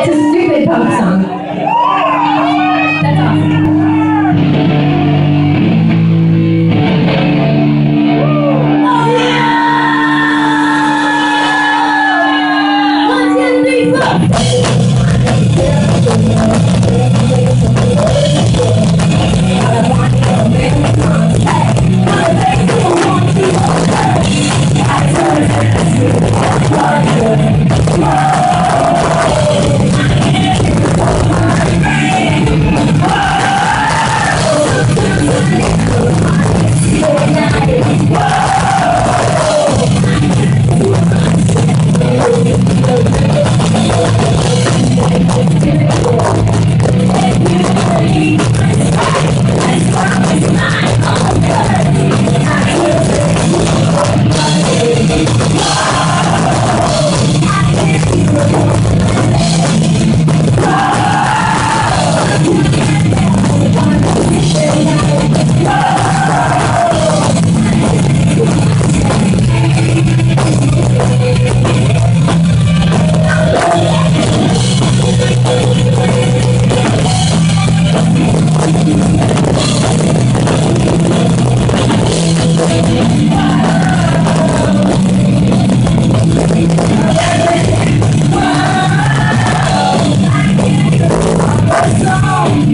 It's a stupid pop song. Whoa!